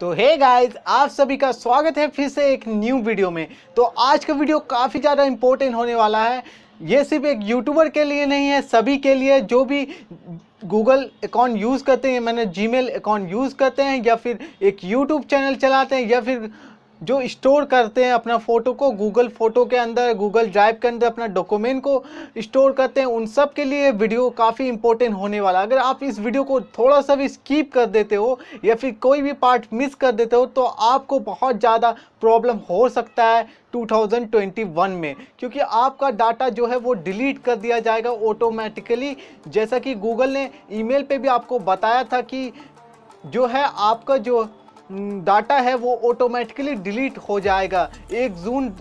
तो hey guys आप सभी का स्वागत है फिर से एक न्यू वीडियो में। तो आज का वीडियो काफ़ी ज़्यादा इम्पोर्टेंट होने वाला है। ये सिर्फ़ एक यूट्यूबर के लिए नहीं है, सभी के लिए। जो भी गूगल अकाउंट यूज़ करते हैं, मैंने जीमेल अकाउंट यूज़ करते हैं, या फिर एक यूट्यूब चैनल चलाते हैं, या फिर जो स्टोर करते हैं अपना फ़ोटो को गूगल फ़ोटो के अंदर गूगल ड्राइव के अंदर अपना डॉक्यूमेंट को स्टोर करते हैं, उन सब के लिए वीडियो काफ़ी इंपॉर्टेंट होने वाला अगर आप इस वीडियो को थोड़ा सा भी स्कीप कर देते हो, या फिर कोई भी पार्ट मिस कर देते हो तो आपको बहुत ज़्यादा प्रॉब्लम हो सकता है 2021 में। क्योंकि आपका डाटा जो है वो डिलीट कर दिया जाएगा ऑटोमेटिकली जैसा कि गूगल ने ईमेल पे भी आपको बताया था कि जो है आपका जो डाटा है वो ऑटोमेटिकली डिलीट हो जाएगा एक जून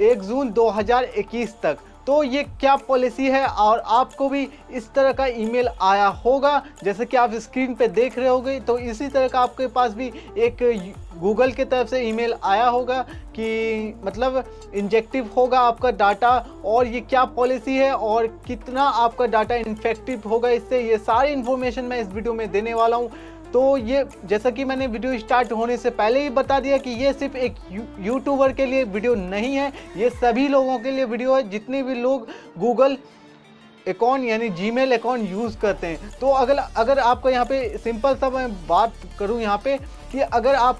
एक जून 2021 तक। तो ये क्या पॉलिसी है? और आपको भी इस तरह का ईमेल आया होगा, जैसे कि आप स्क्रीन पे देख रहे होगे तो इसी तरह का आपके पास भी एक गूगल के तरफ़ से ईमेल आया होगा कि मतलब इंजेक्टिव होगा आपका डाटा, और ये क्या पॉलिसी है, और कितना आपका डाटा इन्फेक्टिव होगा इससे। ये सारी इन्फॉर्मेशन मैं इस वीडियो में देने वाला हूँ। तो ये, जैसा कि मैंने वीडियो स्टार्ट होने से पहले ही बता दिया कि ये सिर्फ़ एक यूट्यूबर के लिए वीडियो नहीं है, ये सभी लोगों के लिए वीडियो है, जितने भी लोग गूगल अकाउंट यानी जीमेल अकाउंट यूज़ करते हैं। तो अगर अगर आपको यहाँ पे सिंपल सा मैं बात करूँ यहाँ पे कि अगर आप,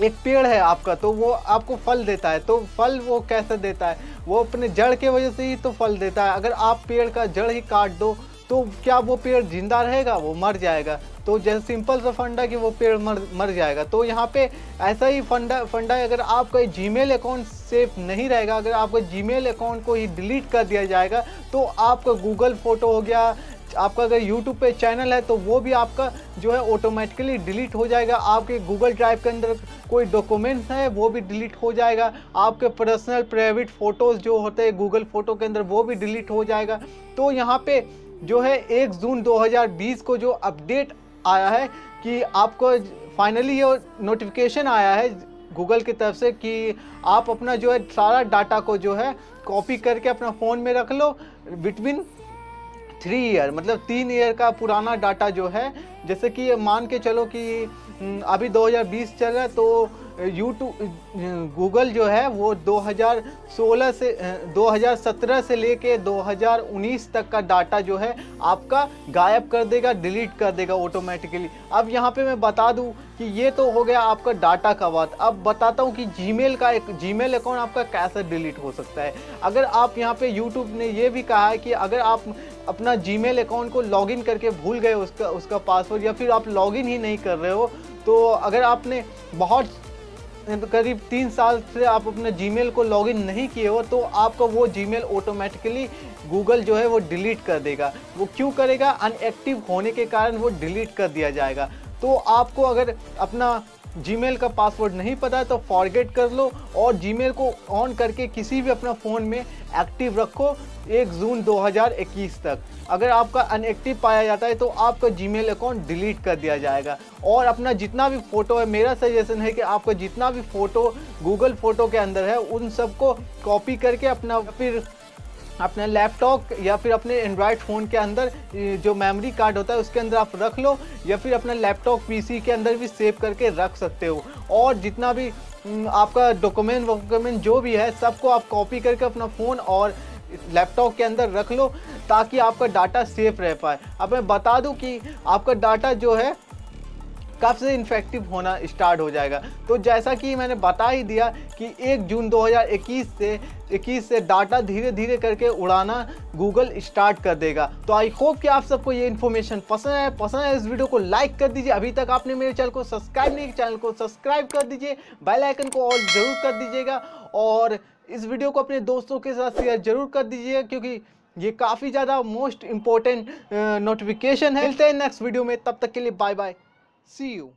एक पेड़ है आपका तो वो आपको फल देता है तो फल वो कैसे देता है? वो अपने जड़ के वजह से ही तो फल देता है। अगर आप पेड़ का जड़ ही काट दो तो क्या वो पेड़ ज़िंदा रहेगा? वो मर जाएगा। तो जैसे सिंपल सा फंडा कि वो पेड़ मर मर जाएगा। तो यहाँ पे ऐसा ही फंडा फंडा अगर आपका जीमेल अकाउंट सेफ़ नहीं रहेगा, अगर आपका जीमेल अकाउंट को ही डिलीट कर दिया जाएगा तो आपका गूगल फ़ोटो हो गया, आपका अगर यूट्यूब पे चैनल है तो वो भी आपका जो है ऑटोमेटिकली डिलीट हो जाएगा। आपके गूगल ड्राइव के अंदर कोई डॉक्यूमेंट्स है, वो भी डिलीट हो जाएगा। आपके पर्सनल प्राइवेट फ़ोटोज़ जो होते हैं गूगल फ़ोटो के अंदर, वो भी डिलीट हो जाएगा। तो यहाँ पे जो है एक जून 2020 को जो अपडेट आया है कि आपको फाइनली ये नोटिफिकेशन आया है गूगल की तरफ़ से कि आप अपना जो है सारा डाटा को जो है कॉपी करके अपना फ़ोन में रख लो बिटवीन थ्री ईयर मतलब तीन ईयर का पुराना डाटा जो है जैसे कि मान के चलो कि हम्म, अभी 2020 चल रहा है तो यूट्यूब गूगल जो है, वो 2016 से 2017 से लेके 2019 तक का डाटा जो है, आपका गायब कर देगा डिलीट कर देगा ऑटोमेटिकली अब यहाँ पे मैं बता दूँ कि ये तो हो गया आपका डाटा का बात. अब बताता हूँ कि जीमेल का एक जीमेल अकाउंट आपका कैसे डिलीट हो सकता है? अगर आप यहाँ पे यूट्यूब ने ये भी कहा है कि अगर आप अपना जीमेल अकाउंट को लॉगिन करके भूल गए उसका उसका पासवर्ड या फिर आप लॉगिन ही नहीं कर रहे हो तो अगर आपने बहुत करीब तीन साल से आप अपने जीमेल को लॉगिन नहीं किए हो तो आपका वो जीमेल ऑटोमेटिकली गूगल जो है वो डिलीट कर देगा। वो क्यों करेगा? अनएक्टिव होने के कारण वो डिलीट कर दिया जाएगा। तो आपको अगर अपना जीमेल का पासवर्ड नहीं पता है तो फॉरगेट कर लो और जीमेल को ऑन करके किसी भी अपना फ़ोन में एक्टिव रखो एक जून 2021 तक। अगर आपका अनएक्टिव पाया जाता है तो आपका जीमेल अकाउंट डिलीट कर दिया जाएगा। और अपना जितना भी फ़ोटो है, मेरा सजेशन है कि आपका जितना भी फ़ोटो गूगल फ़ोटो के अंदर है, उन सबको कॉपी करके अपना फिर अपने लैपटॉप या फिर अपने एंड्रॉयड फ़ोन के अंदर जो मेमोरी कार्ड होता है, उसके अंदर आप रख लो, या फिर अपना लैपटॉप पीसी के अंदर भी सेव करके रख सकते हो। और जितना भी आपका डॉक्यूमेंट वॉक्यूमेंट जो भी है, सबको आप कॉपी करके अपना फ़ोन और लैपटॉप के अंदर रख लो, ताकि आपका डाटा सेफ़ रह पाए। अब मैं बता दूँ कि आपका डाटा जो है कब से इन्फेक्टिव होना स्टार्ट हो जाएगा? तो जैसा कि मैंने बता ही दिया कि 1 जून 2021 से 21 से डाटा धीरे धीरे करके उड़ाना गूगल स्टार्ट कर देगा। तो आई होप कि आप सबको ये इन्फॉर्मेशन पसंद है पसंद है इस वीडियो को लाइक कर दीजिए। अभी तक आपने मेरे चैनल को सब्सक्राइब नहीं चैनल को सब्सक्राइब कर दीजिए। बेल आइकन को ऑल ज़रूर कर दीजिएगा। और इस वीडियो को अपने दोस्तों के साथ शेयर ज़रूर कर दीजिएगा, क्योंकि ये काफ़ी ज़्यादा मोस्ट इंपॉर्टेंट नोटिफिकेशन है। मिलते हैं नेक्स्ट वीडियो में। तब तक के लिए बाय बाय सी यू